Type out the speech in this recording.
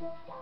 了。